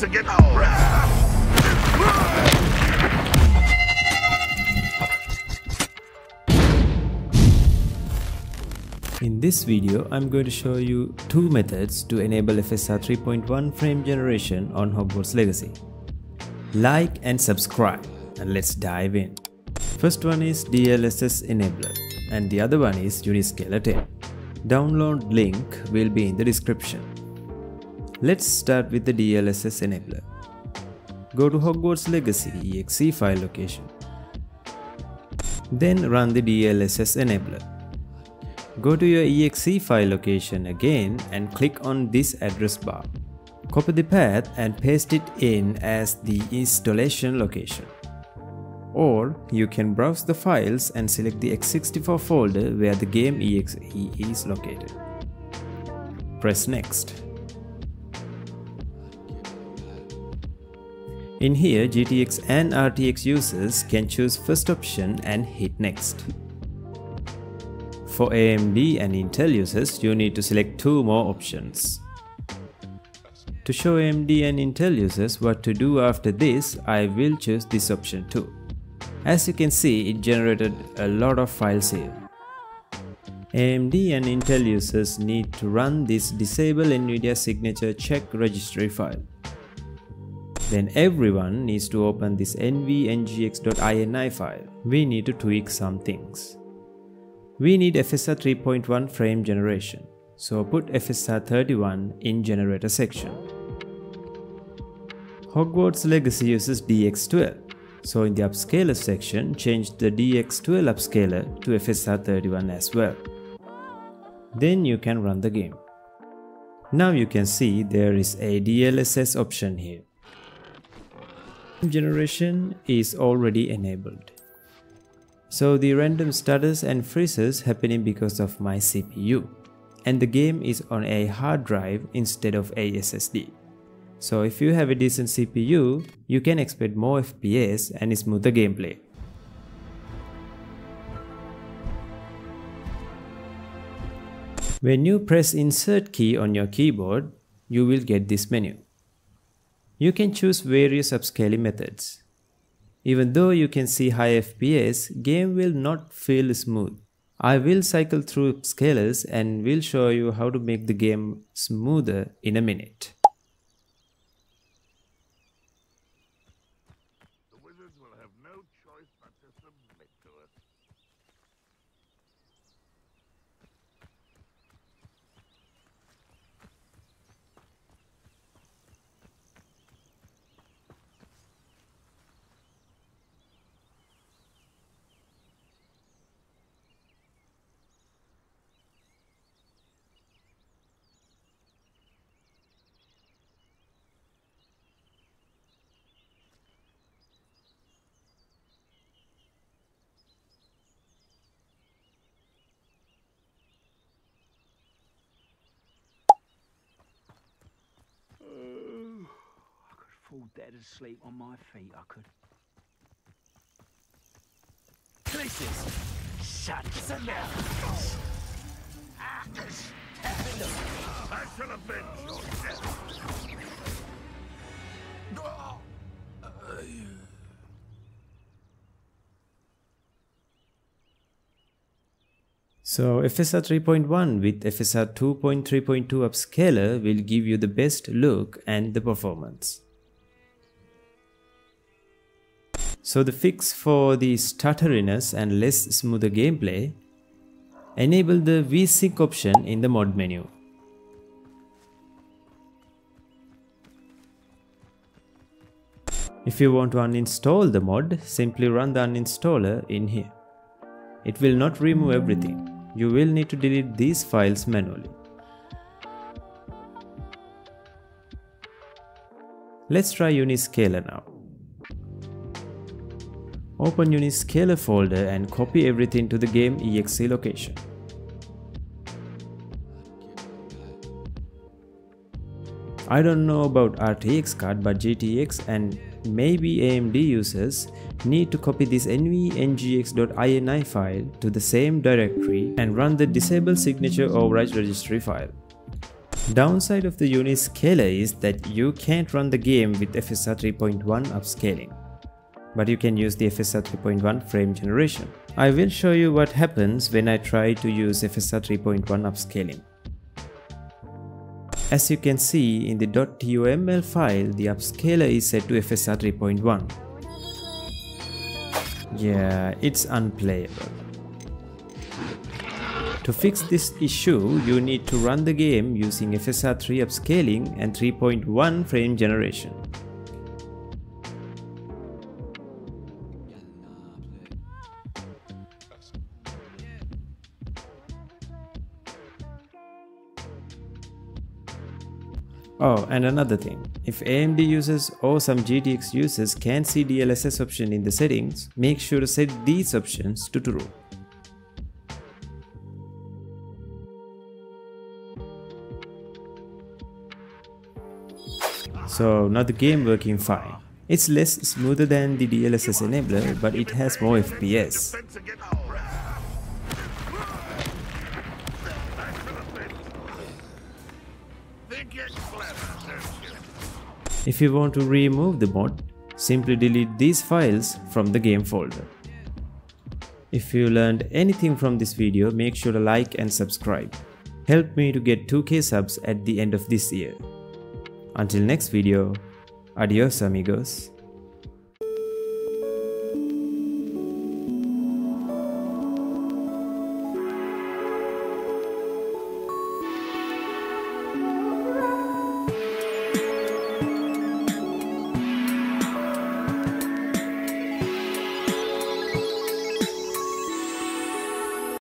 to get In this video, I'm going to show you two methods to enable FSR 3.1 frame generation on Hogwarts Legacy. Like and subscribe and let's dive in. First one is DLSS enabler and the other one is Uniscaler 10. Download link will be in the description. Let's start with the DLSS enabler. Go to Hogwarts Legacy exe file location. Then run the DLSS enabler. Go to your exe file location again and click on this address bar. Copy the path and paste it in as the installation location. Or you can browse the files and select the x64 folder where the game exe is located. Press next. In here, GTX and RTX users can choose first option and hit next. For AMD and Intel users, you need to select two more options. To show AMD and Intel users what to do after this, I will choose this option too. As you can see, it generated a lot of files here. AMD and Intel users need to run this disable NVIDIA signature check registry file. Then everyone needs to open this nvngx.ini file. We need to tweak some things. We need FSR 3.1 frame generation, so put FSR 31 in generator section. Hogwarts Legacy uses DX12, so in the upscaler section, change the DX12 upscaler to FSR 31 as well. Then you can run the game. Now you can see there is a DLSS option here. Generation is already enabled. So the random stutters and freezes happening because of my CPU. And the game is on a hard drive instead of a SSD. So if you have a decent CPU, you can expect more FPS and smoother gameplay. When you press insert key on your keyboard, you will get this menu. You can choose various upscaling methods. Even though you can see high FPS, game will not feel smooth. I will cycle through scalers and will show you how to make the game smoother in a minute. The wizards will have no choice but to submit to us. I could dead asleep on my feet, I could. Places! Shut the mouth! I shall avenge your death! So FSR 3.1 with FSR 2.3.2 upscaler will give you the best look and the performance. So the fix for the stutteriness and less smoother gameplay, enable the VSync option in the mod menu. If you want to uninstall the mod, simply run the uninstaller in here. It will not remove everything. You will need to delete these files manually. Let's try Uniscaler now. Open Uniscaler folder and copy everything to the game exe location. I don't know about RTX card but GTX and maybe AMD users need to copy this nvngx.ini file to the same directory and run the disable signature override registry file. Downside of the Uniscaler is that you can't run the game with FSR 3.1 upscaling, but you can use the FSR 3.1 frame generation. I will show you what happens when I try to use FSR 3.1 upscaling. As you can see in the .toml file, the upscaler is set to FSR 3.1. Yeah, it's unplayable. To fix this issue, you need to run the game using FSR 3 upscaling and 3.1 frame generation. Oh, and another thing. If AMD users or some GTX users can see DLSS option in the settings, make sure to set these options to true. So now the game working fine. It's less smoother than the DLSS enabler, but it has more FPS. If you want to remove the mod, simply delete these files from the game folder. If you learned anything from this video, make sure to like and subscribe. Help me to get 2k subs at the end of this year. Until next video, adios amigos.